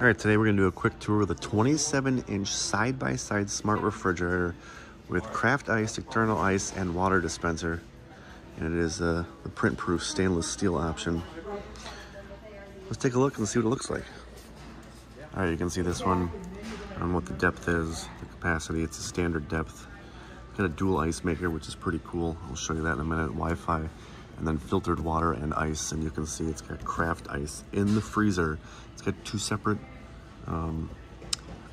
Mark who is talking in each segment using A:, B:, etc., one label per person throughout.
A: All right, today we're gonna do a quick tour of the 27 inch side-by-side smart refrigerator with craft ice, external ice, and water dispenser. And it is uh, the print-proof stainless steel option. Let's take a look and see what it looks like. All right, you can see this one I don't know what the depth is, the capacity. It's a standard depth. Got a dual ice maker, which is pretty cool. I'll show you that in a minute. Wi-Fi, and then filtered water and ice. And you can see it's got craft ice in the freezer. It's got two separate um,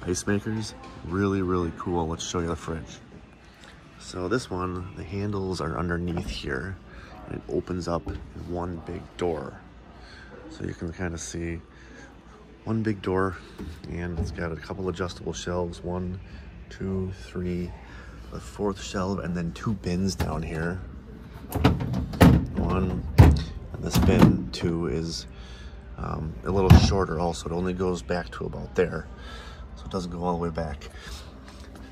A: ice makers. Really, really cool. Let's show you the fridge. So this one, the handles are underneath here. And it opens up in one big door. So you can kind of see one big door and it's got a couple adjustable shelves. One, two, three, the fourth shelf, and then two bins down here. One, and this bin two is um, a little shorter also. It only goes back to about there. So it doesn't go all the way back.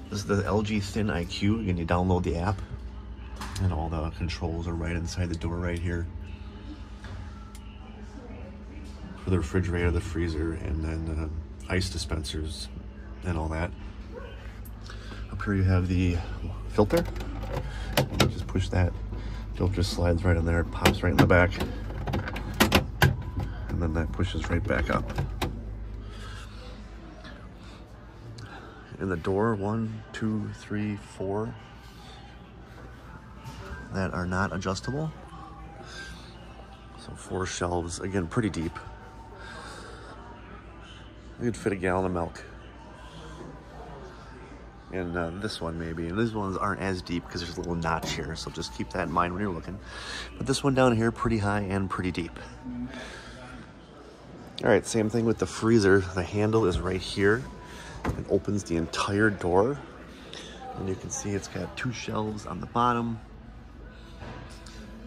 A: This is the LG ThinQ. You can download the app and all the controls are right inside the door right here. For the refrigerator, the freezer, and then uh, ice dispensers and all that. Up here you have the filter. You just push that. Filter slides right in there, it pops right in the back. And then that pushes right back up. In the door, one, two, three, four, that are not adjustable. So four shelves, again, pretty deep. You could fit a gallon of milk and uh, this one maybe. And these ones aren't as deep because there's a little notch here, so just keep that in mind when you're looking. But this one down here, pretty high and pretty deep. All right, same thing with the freezer. The handle is right here. It opens the entire door. And you can see it's got two shelves on the bottom.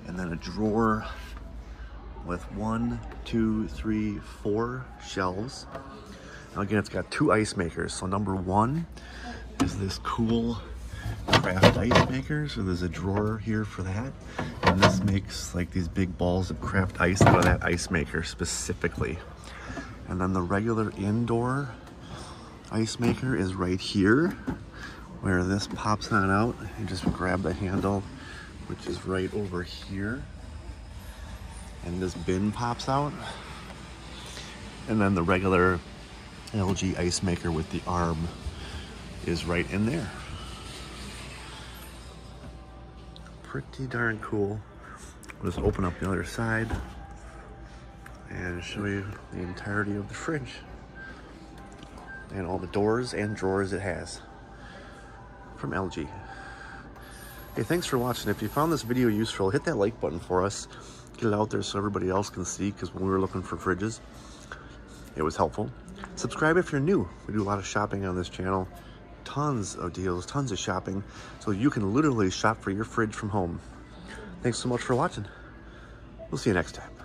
A: And then a drawer with one, two, three, four shelves. Now again, it's got two ice makers. So number one is this cool craft ice maker. So there's a drawer here for that. And this makes like these big balls of craft ice out of that ice maker specifically. And then the regular indoor ice maker is right here where this pops on out. You just grab the handle, which is right over here. And this bin pops out. And then the regular LG ice maker with the arm is right in there. Pretty darn cool. I'll just open up the other side and show you the entirety of the fridge and all the doors and drawers it has from LG. Hey, thanks for watching. If you found this video useful, hit that like button for us. Get it out there so everybody else can see because when we were looking for fridges, it was helpful. Subscribe if you're new. We do a lot of shopping on this channel tons of deals, tons of shopping, so you can literally shop for your fridge from home. Thanks so much for watching. We'll see you next time.